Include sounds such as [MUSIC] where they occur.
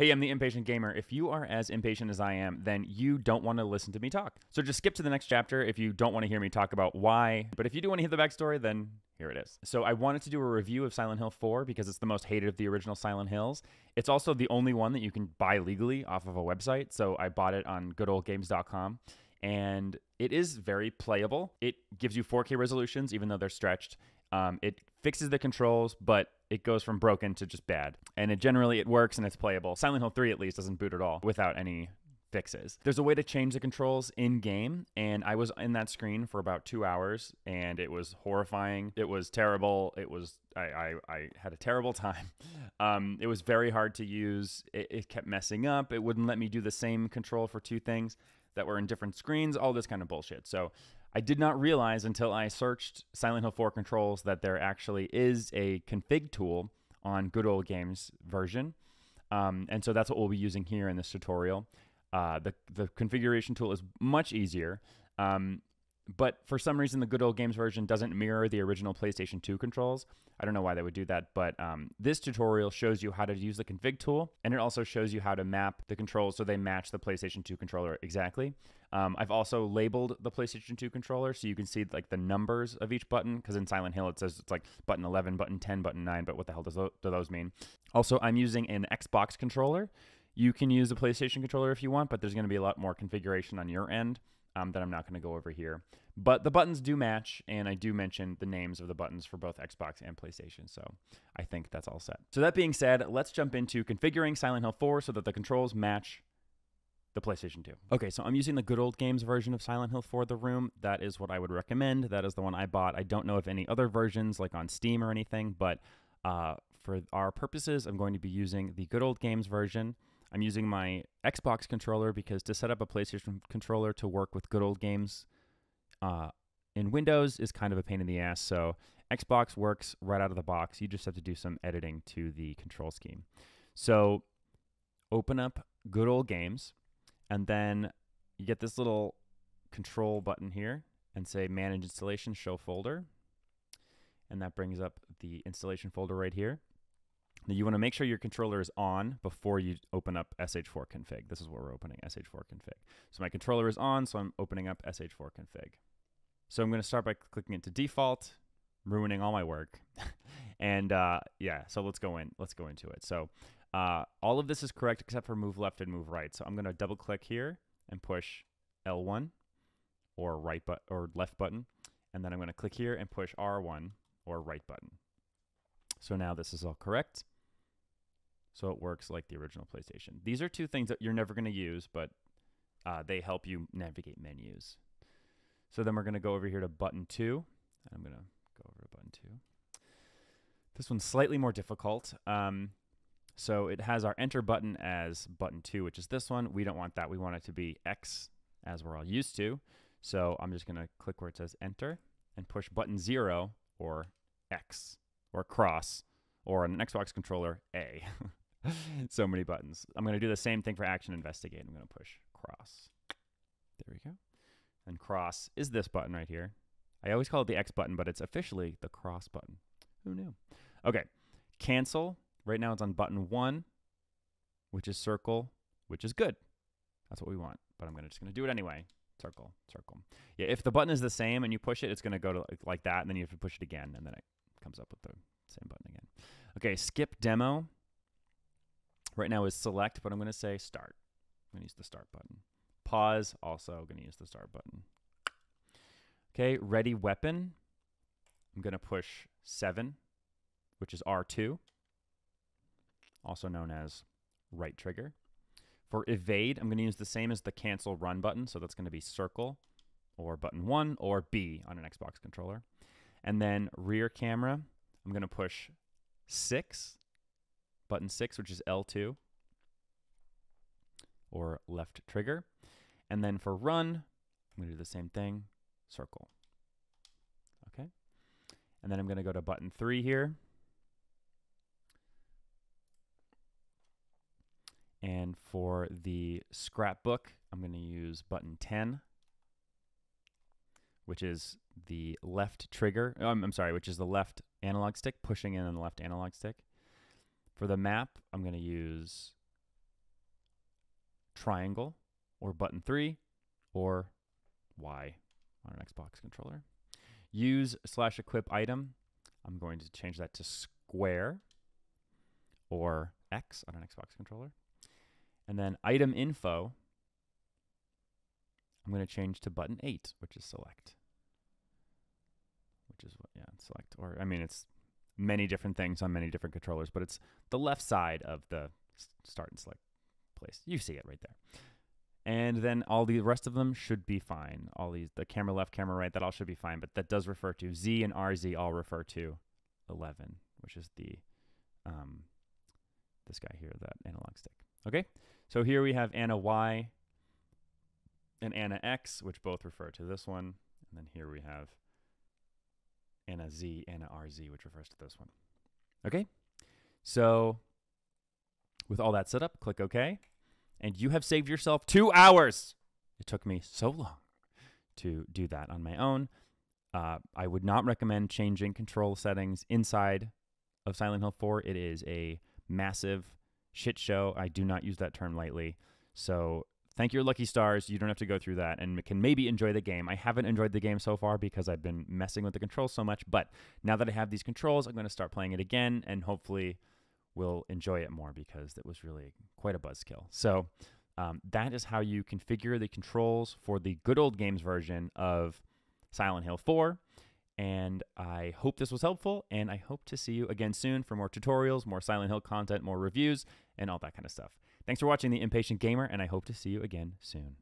Hey, I'm the impatient gamer. If you are as impatient as I am, then you don't want to listen to me talk. So just skip to the next chapter if you don't want to hear me talk about why. But if you do want to hear the backstory, then here it is. So I wanted to do a review of Silent Hill 4 because it's the most hated of the original Silent Hills. It's also the only one that you can buy legally off of a website. So I bought it on goodoldgames.com and it is very playable. It gives you 4K resolutions, even though they're stretched. Um, it fixes the controls, but it goes from broken to just bad. And it generally it works and it's playable. Silent Hill 3 at least doesn't boot at all without any fixes. There's a way to change the controls in game, and I was in that screen for about two hours, and it was horrifying. It was terrible. It was I I, I had a terrible [LAUGHS] time. Um, it was very hard to use. It, it kept messing up. It wouldn't let me do the same control for two things that were in different screens. All this kind of bullshit. So I did not realize until I searched Silent Hill 4 controls that there actually is a config tool on Good Old Games version. Um, and so that's what we'll be using here in this tutorial. Uh, the, the configuration tool is much easier. Um, but for some reason, the Good Old Games version doesn't mirror the original PlayStation 2 controls. I don't know why they would do that, but um, this tutorial shows you how to use the config tool, and it also shows you how to map the controls so they match the PlayStation 2 controller exactly. Um, I've also labeled the PlayStation 2 controller so you can see like the numbers of each button because in Silent Hill it says it's like button 11, button 10, button 9, but what the hell does do those mean? Also, I'm using an Xbox controller. You can use a PlayStation controller if you want, but there's going to be a lot more configuration on your end um, that I'm not going to go over here. But the buttons do match, and I do mention the names of the buttons for both Xbox and PlayStation, so I think that's all set. So that being said, let's jump into configuring Silent Hill 4 so that the controls match the PlayStation 2. Okay, so I'm using the good old games version of Silent Hill 4 the room. That is what I would recommend. That is the one I bought. I don't know if any other versions, like on Steam or anything, but uh, for our purposes, I'm going to be using the good old games version. I'm using my Xbox controller because to set up a PlayStation controller to work with good old games uh, in Windows is kind of a pain in the ass. So Xbox works right out of the box. You just have to do some editing to the control scheme. So open up good old games and then you get this little control button here and say manage installation, show folder. And that brings up the installation folder right here. Now you want to make sure your controller is on before you open up sh4 config. This is what we're opening, sh4 config. So my controller is on, so I'm opening up sh4 config. So I'm going to start by clicking into default, ruining all my work. [LAUGHS] and uh, yeah, so let's go in. Let's go into it. So uh, all of this is correct except for move left and move right. So I'm going to double click here and push L1 or right but or left button. And then I'm going to click here and push R1 or right button. So now this is all correct. So it works like the original PlayStation. These are two things that you're never going to use, but uh, they help you navigate menus. So then we're going to go over here to button two. I'm going to go over to button two. This one's slightly more difficult. Um, so it has our enter button as button two, which is this one. We don't want that. We want it to be X as we're all used to. So I'm just going to click where it says enter and push button zero or X or cross or on an Xbox controller, A. [LAUGHS] [LAUGHS] so many buttons. I'm going to do the same thing for action investigate. I'm going to push cross. There we go. And cross is this button right here. I always call it the X button, but it's officially the cross button. Who knew? Okay. Cancel Right now it's on button one, which is circle, which is good. That's what we want. But I'm gonna just going to do it anyway. Circle, circle. Yeah, if the button is the same and you push it, it's going to go to like, like that, and then you have to push it again, and then it comes up with the same button again. Okay, skip demo. Right now is select, but I'm going to say start. I'm going to use the start button. Pause, also going to use the start button. Okay, ready weapon. I'm going to push 7, which is R2 also known as right trigger. For evade, I'm going to use the same as the cancel run button. So that's going to be circle or button one or B on an Xbox controller. And then rear camera, I'm going to push six, button six, which is L2 or left trigger. And then for run, I'm going to do the same thing, circle. Okay. And then I'm going to go to button three here. And for the scrapbook, I'm going to use button 10, which is the left trigger. Um, I'm sorry, which is the left analog stick, pushing in on the left analog stick. For the map, I'm going to use triangle or button 3 or Y on an Xbox controller. Use slash equip item. I'm going to change that to square or X on an Xbox controller. And then item info, I'm going to change to button 8, which is select. Which is what, yeah, select. Or, I mean, it's many different things on many different controllers, but it's the left side of the start and select place. You see it right there. And then all the rest of them should be fine. All these, the camera left, camera right, that all should be fine. But that does refer to Z and RZ all refer to 11, which is the, um, this guy here, that analog stick. Okay, so here we have Anna Y and Anna X, which both refer to this one. And then here we have Z, Anna RZ, which refers to this one. Okay, so with all that set up, click OK and you have saved yourself two hours. It took me so long to do that on my own. Uh, I would not recommend changing control settings inside of Silent Hill 4. It is a massive shit show. I do not use that term lightly. So thank your lucky stars. You don't have to go through that and can maybe enjoy the game. I haven't enjoyed the game so far because I've been messing with the controls so much. But now that I have these controls, I'm going to start playing it again and hopefully we'll enjoy it more because it was really quite a buzzkill. So um, that is how you configure the controls for the good old games version of Silent Hill 4. And I hope this was helpful, and I hope to see you again soon for more tutorials, more Silent Hill content, more reviews, and all that kind of stuff. Thanks for watching The Impatient Gamer, and I hope to see you again soon.